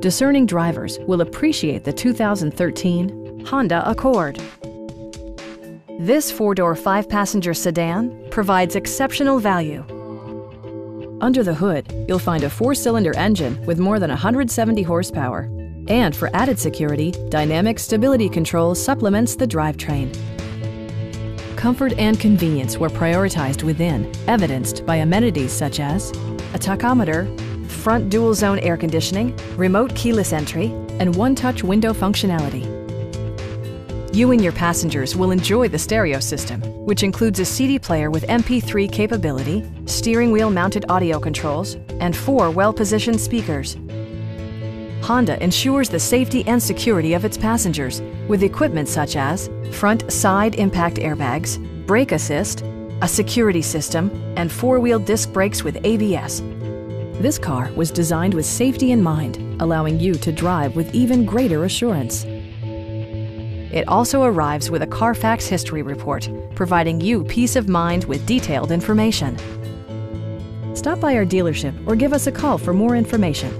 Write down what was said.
discerning drivers will appreciate the 2013 Honda Accord. This four-door, five-passenger sedan provides exceptional value. Under the hood, you'll find a four-cylinder engine with more than 170 horsepower. And for added security, Dynamic Stability Control supplements the drivetrain. Comfort and convenience were prioritized within, evidenced by amenities such as a tachometer, front dual zone air conditioning, remote keyless entry, and one-touch window functionality. You and your passengers will enjoy the stereo system, which includes a CD player with MP3 capability, steering wheel mounted audio controls, and four well-positioned speakers. Honda ensures the safety and security of its passengers with equipment such as front side impact airbags, brake assist, a security system, and four-wheel disc brakes with ABS. This car was designed with safety in mind, allowing you to drive with even greater assurance. It also arrives with a Carfax history report, providing you peace of mind with detailed information. Stop by our dealership or give us a call for more information.